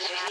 Yeah.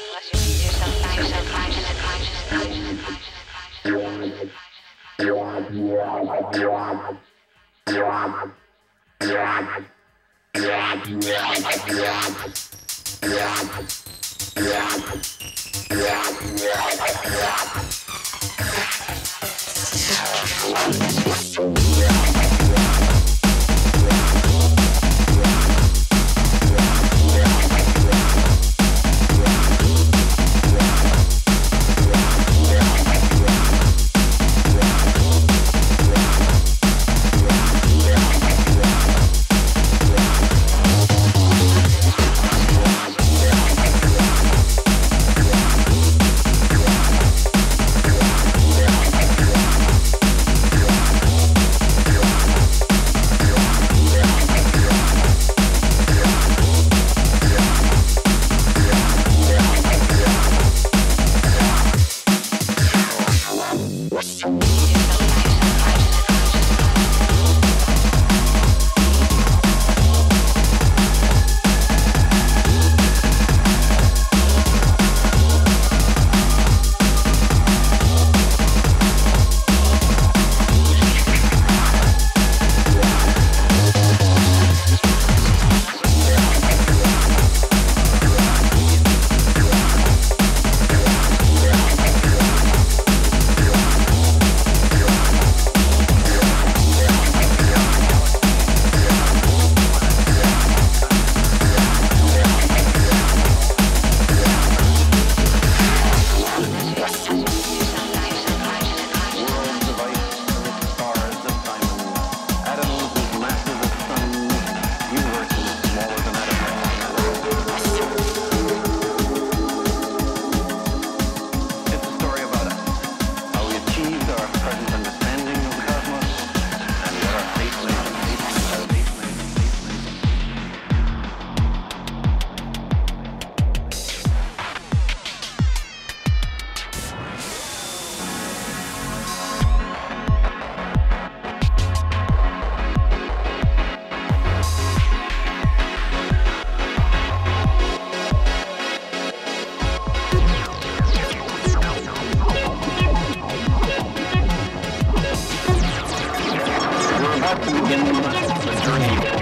begin the journey.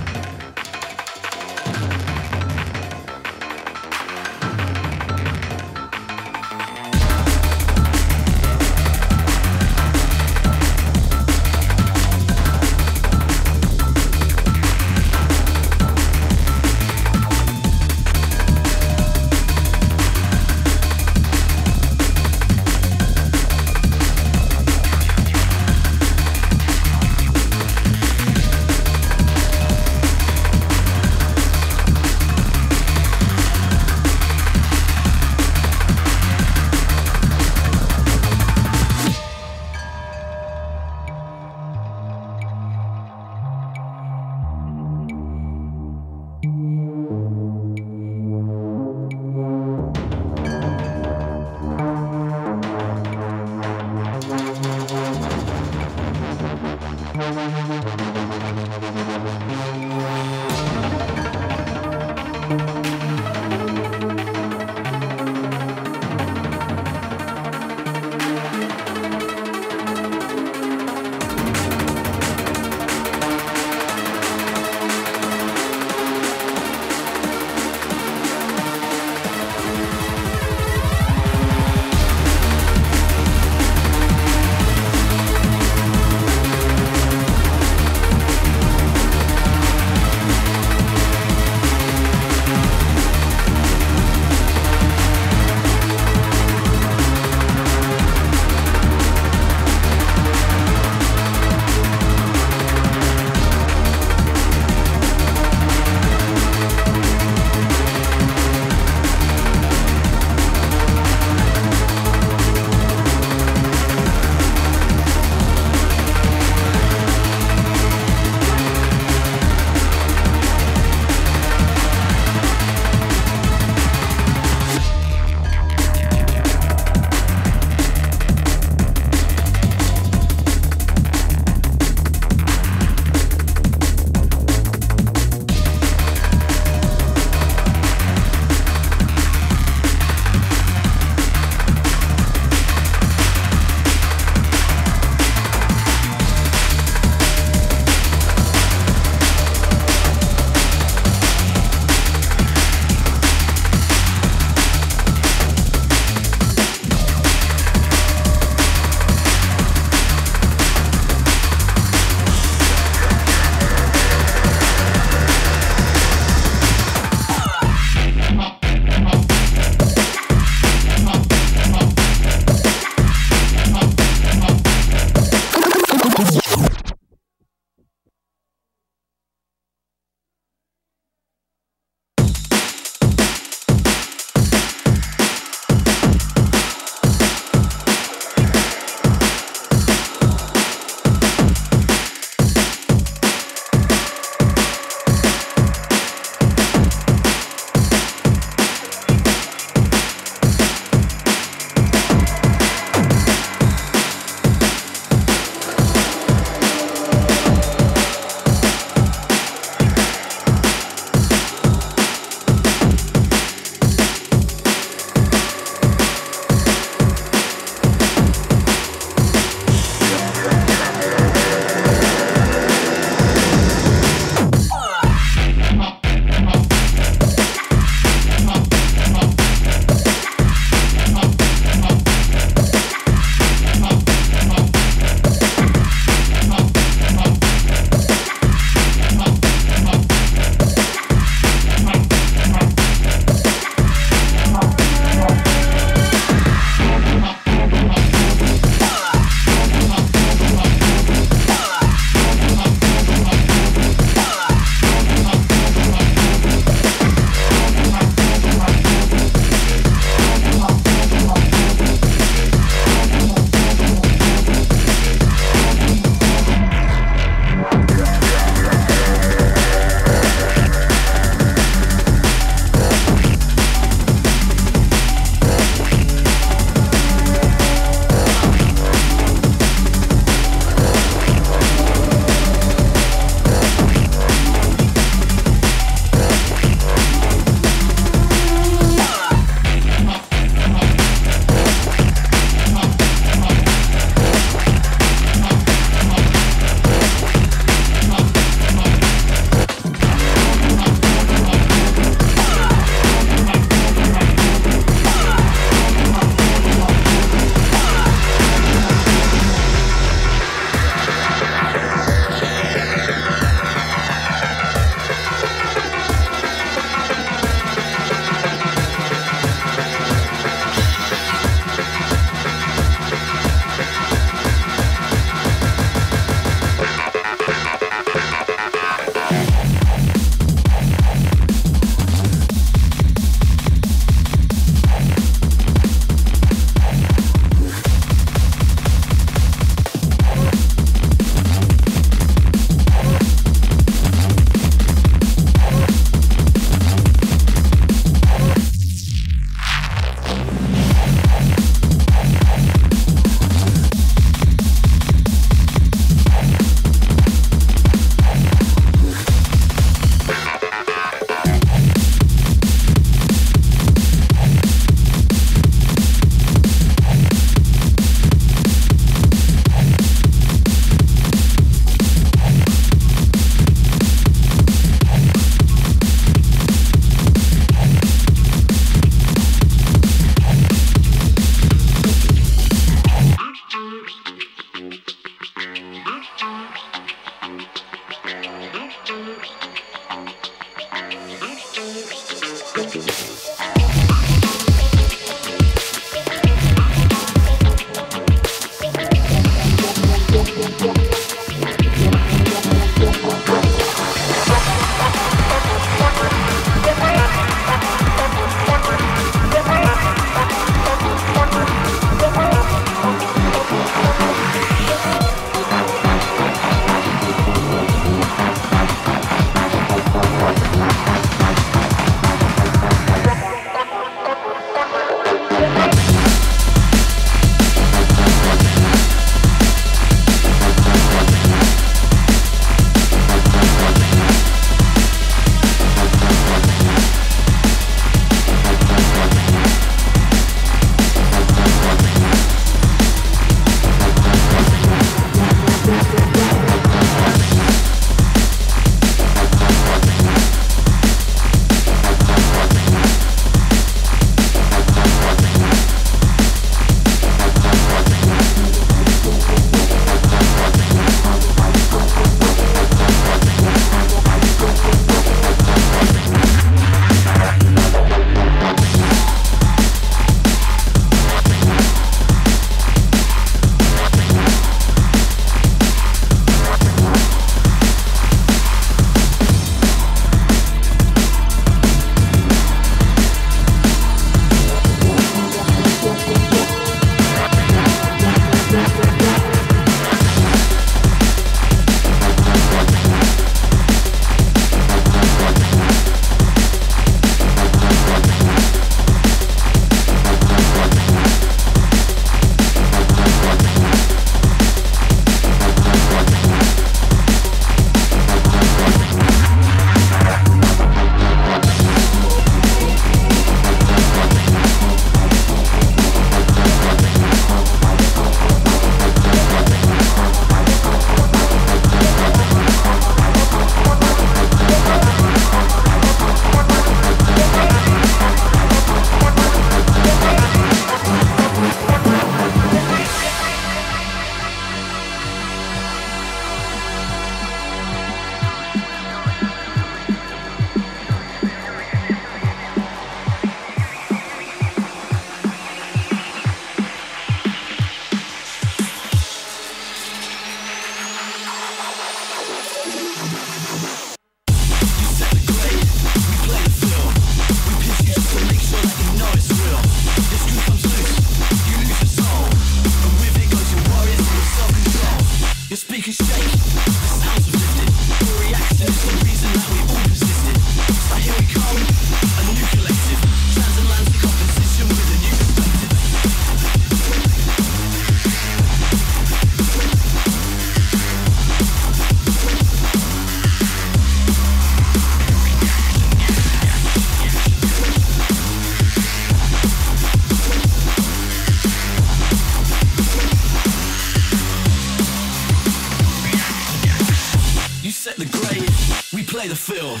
Play the field.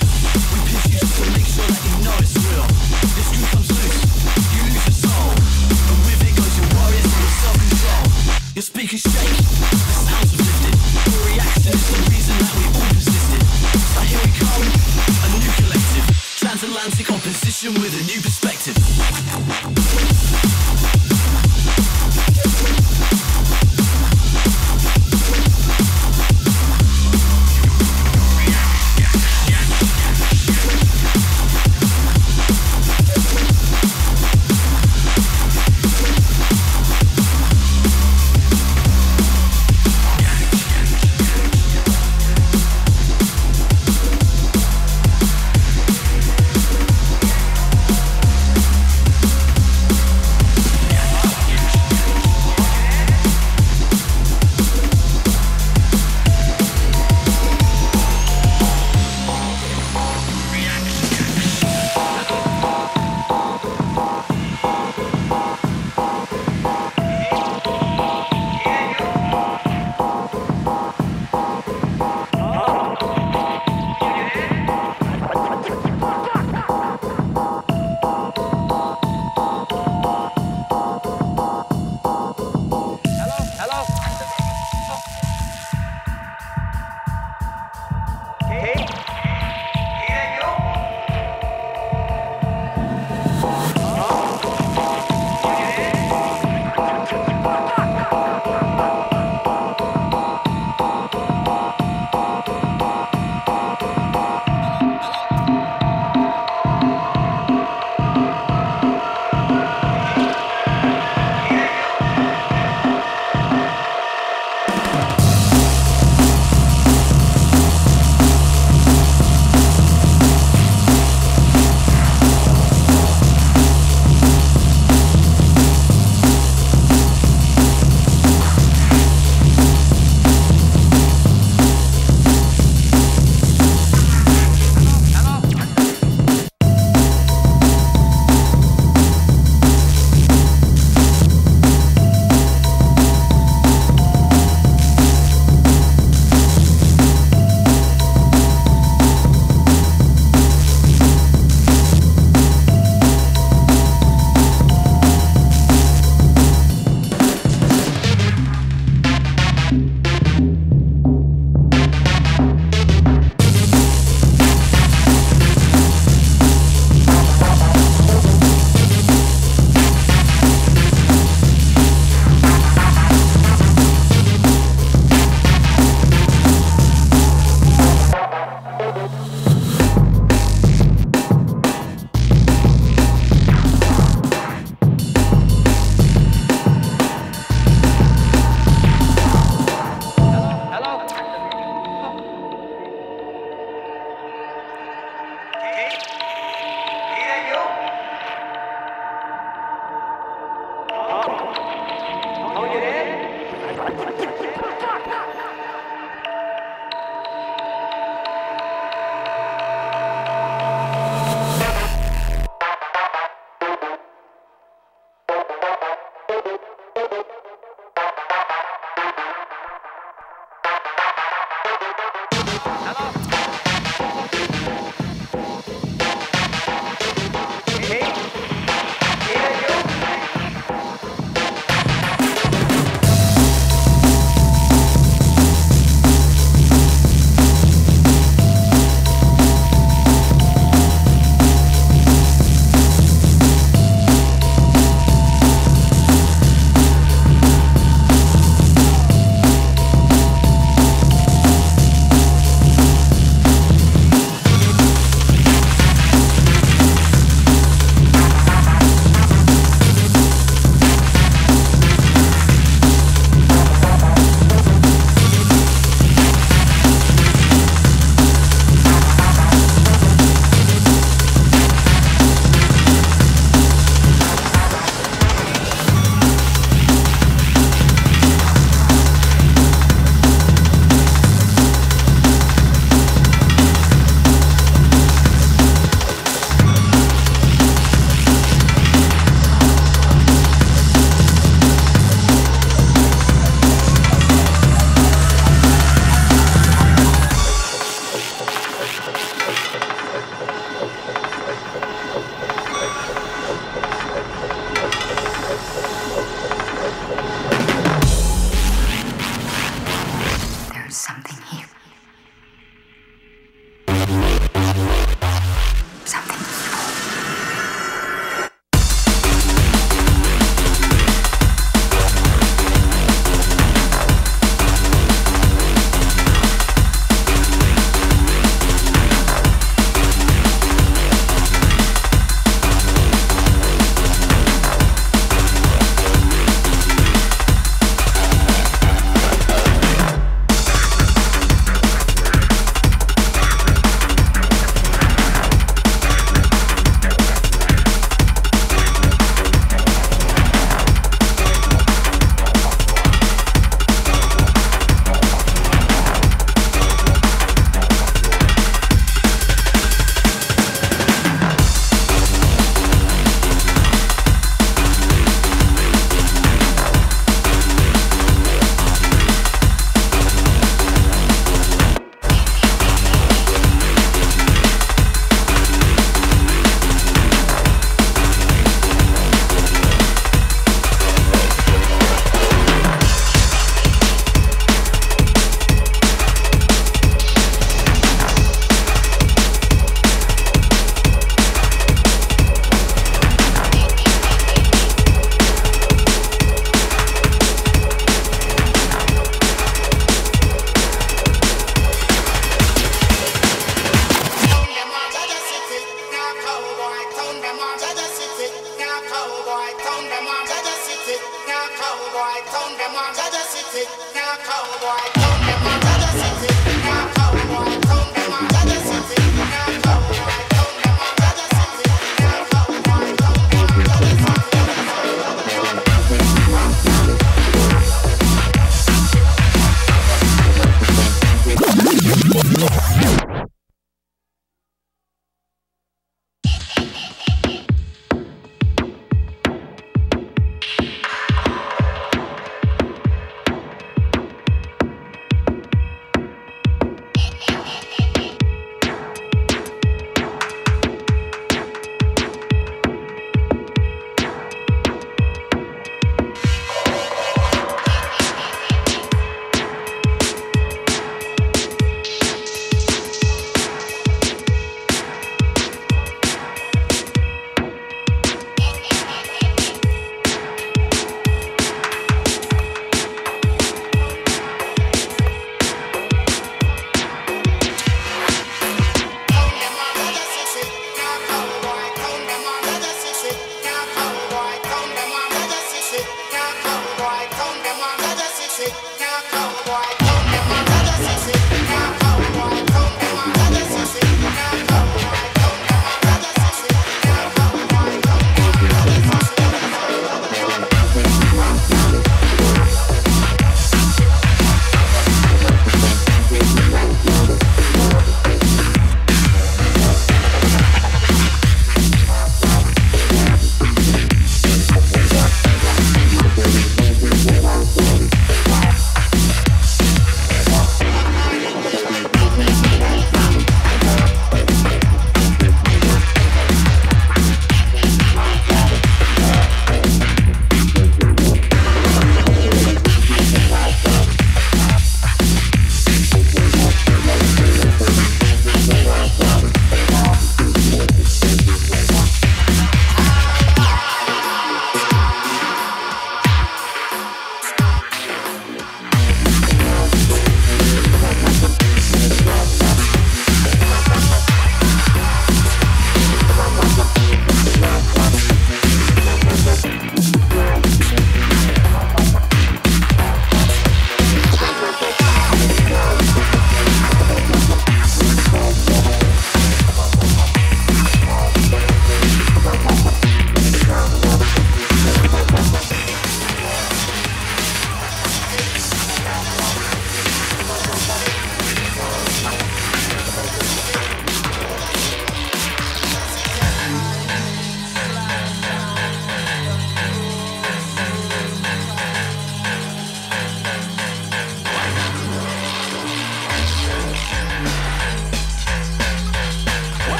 We pinch you just to make sure that you know it's real. This screw comes loose, you lose your soul. And with it goes your warriors and your self-control. Your speakers shake,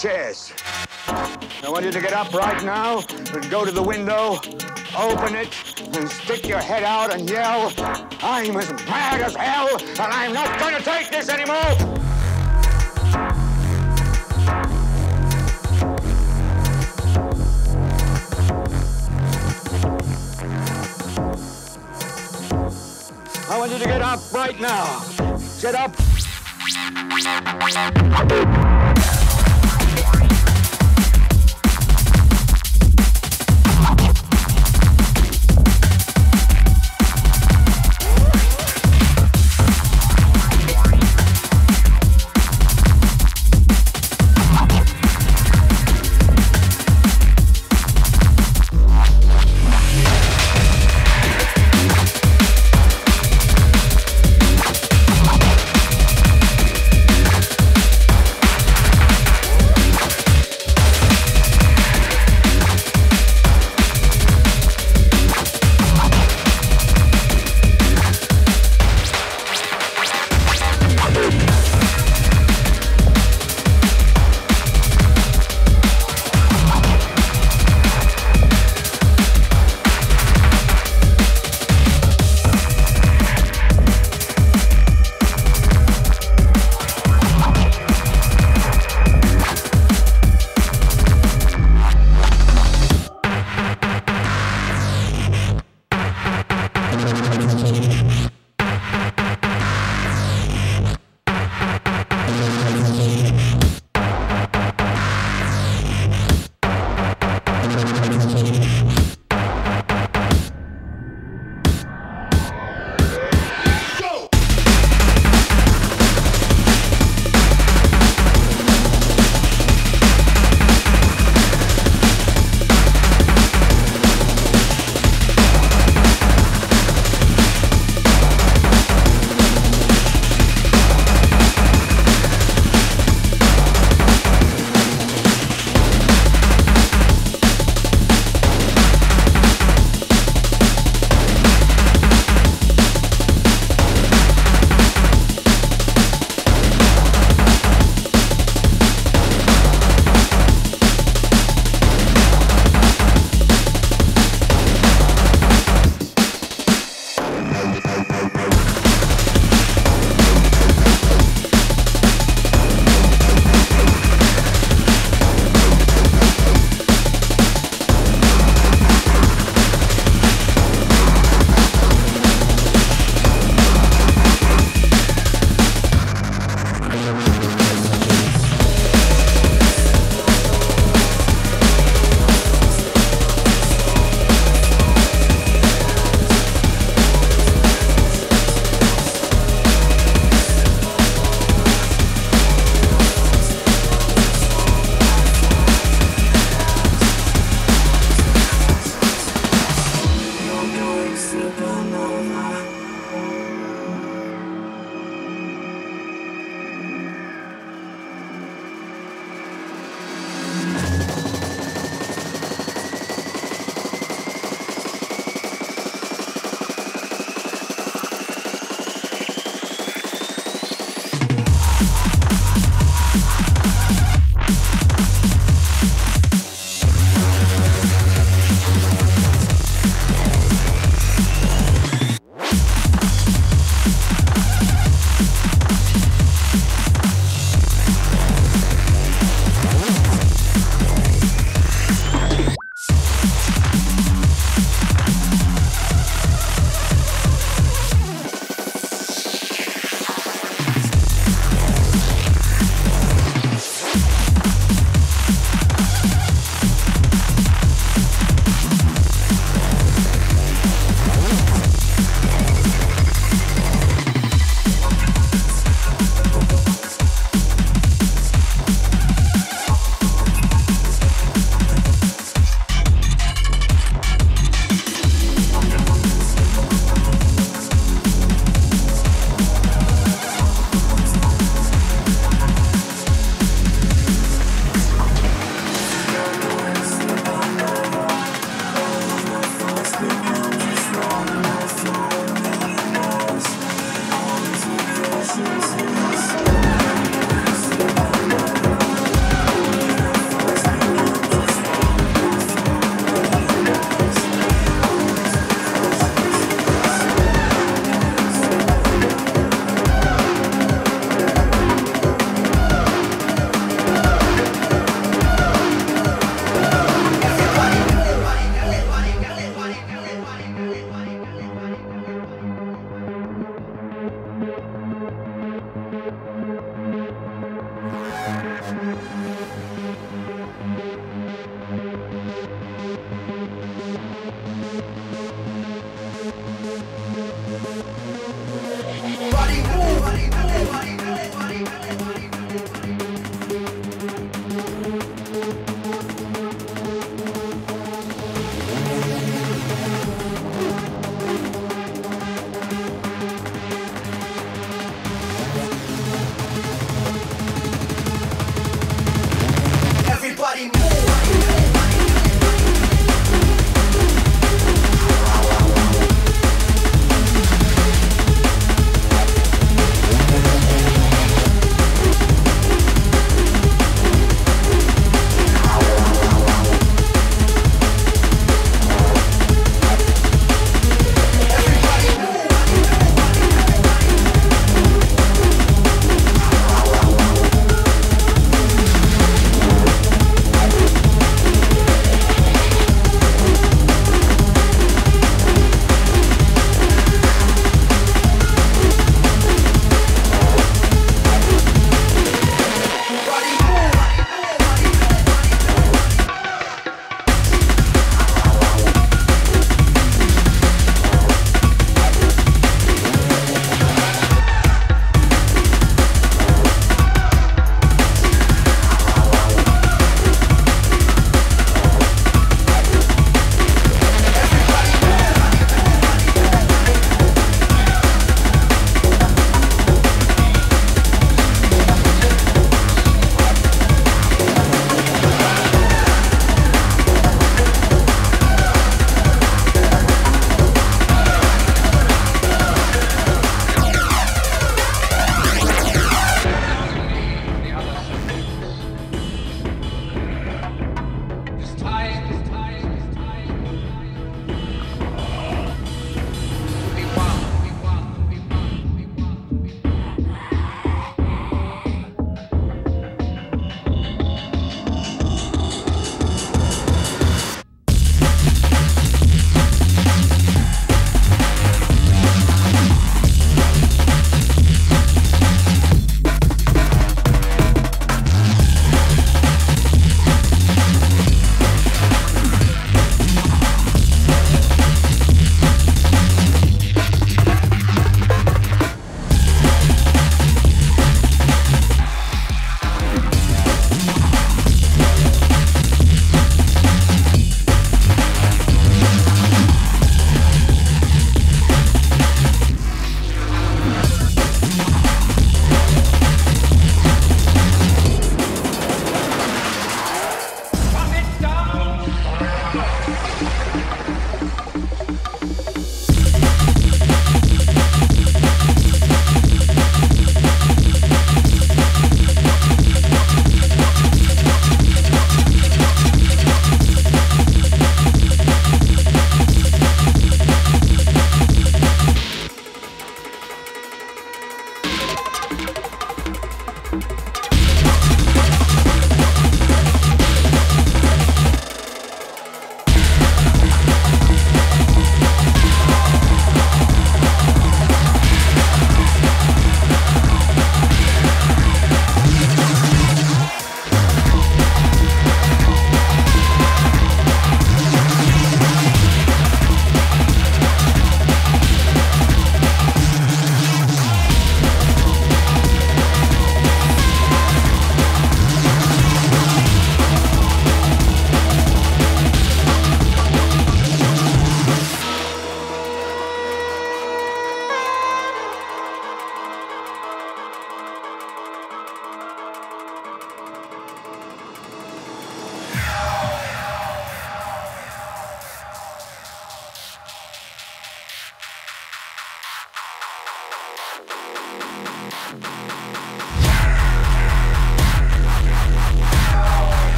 chairs. I want you to get up right now and go to the window, open it, and stick your head out and yell, I'm as mad as hell, and I'm not going to take this anymore! I want you to get up right now. Get up.